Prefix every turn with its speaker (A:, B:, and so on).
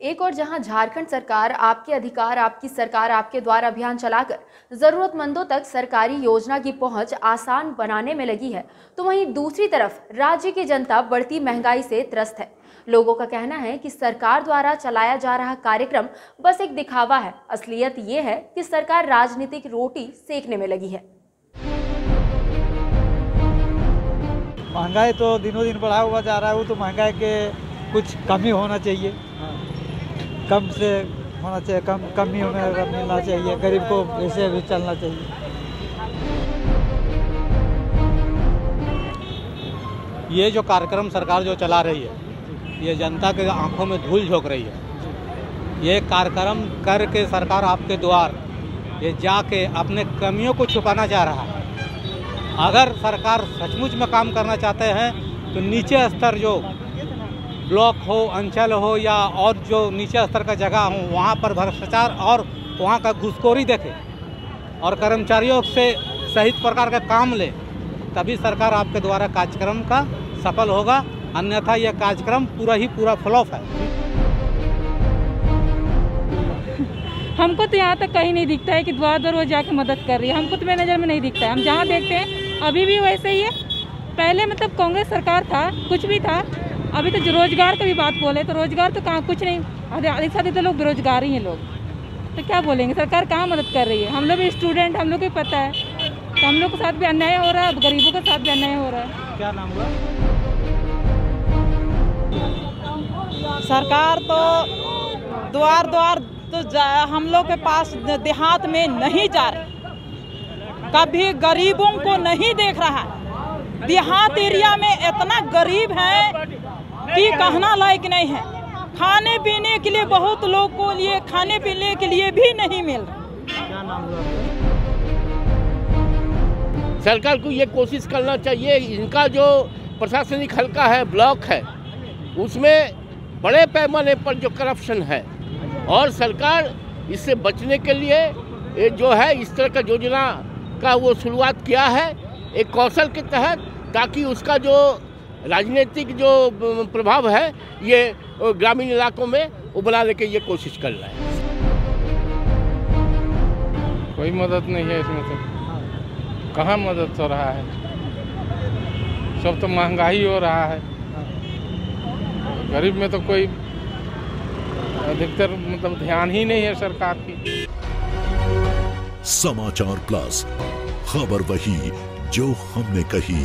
A: एक और जहाँ झारखंड सरकार आपके अधिकार आपकी सरकार आपके द्वार अभियान चलाकर जरूरतमंदों तक सरकारी योजना की पहुँच आसान बनाने में लगी है तो वहीं दूसरी तरफ़ राज्य की जनता बढ़ती महँगाई से त्रस्त है। लोगों का कहना है कि सरकार द्वारा चलाया जा रहा कार्यक्रम बस एक दिखावा है। असलियत ये है कि सरकार राजनीतिक रोटी सेकने में लगी है।
B: महँगाई तो दिनों दिन बढ़ा हुआ जा रहा है वो तो महँगाई के कुछ कमी होना चाहिए। कम से होना चाहिए, कम, कमी में मिलना चाहिए, गरीब को ऐसे भी चलना चाहिए।
C: ये जो कार्यक्रम सरकार जो चला रही है, ये जनता के आँखों में धूल झोंक रही है। ये कार्यक्रम करके सरकार आपके द्वार, ये जाके अपने कमियों को छुपाना चाह रहा है। अगर सरकार सचमुच में काम करना चाहते हैं तो नीचे स्तर जो ब्लॉक हो, अंचल हो या और जो नीचे स्तर का जगह हो, वहाँ पर भ्रष्टाचार और वहाँ का घुसखोरी देखे और कर्मचारियों से सही प्रकार का काम ले, तभी सरकार आपके द्वारा कार्यक्रम का सफल होगा। अन्यथा यह कार्यक्रम पूरा ही पूरा फ्लॉप है।
D: हमको तो यहाँ तक कहीं नहीं दिखता है कि द्वार द्वार वो जाके मदद कर रही है। हमको तो मेरे नज़र में नहीं दिखता है। हम जहाँ देखते हैं, अभी भी वैसे ही है। पहले मतलब कांग्रेस सरकार था, कुछ भी था अभी तो जो रोज़गार की भी बात बोले तो रोज़गार तो कहाँ कुछ नहीं। अधिक से अधिक तो लोग बेरोजगार ही हैं लोग। तो क्या बोलेंगे? सरकार कहाँ मदद कर रही है? हम लोग भी स्टूडेंट हम लोग को भी पता है। तो हम लोग के साथ भी अन्याय हो रहा है गरीबों के साथ भी अन्याय हो रहा है।
C: क्या नाम हुआ?
E: सरकार तो द्वार द्वार तो हम लोग के पास देहात में नहीं जा रहे। कभी गरीबों को नहीं देख रहा है। देहात एरिया में इतना गरीब है कि कहना लायक नहीं है। खाने पीने के लिए बहुत लोग को लिए, खाने पीने के लिए भी नहीं मिल रहा।
F: सरकार को ये कोशिश करना चाहिए, इनका जो प्रशासनिक हल्का है, ब्लॉक है, उसमें बड़े पैमाने पर जो करप्शन है, और सरकार इससे बचने के लिए जो है, इस तरह का योजना का वो शुरुआत किया है, एक कौशल के तहत, ताकि उसका जो राजनीतिक जो प्रभाव है ये ग्रामीण इलाकों में वो बनाने की ये कोशिश कर रहा है।
G: कोई मदद नहीं है इसमें तो कहाँ मदद हो रहा है? सब तो महँगाई हो रहा है। गरीब में तो कोई अधिकतर मतलब ध्यान ही नहीं है सरकार की।
H: समाचार प्लस खबर वही जो हमने कही।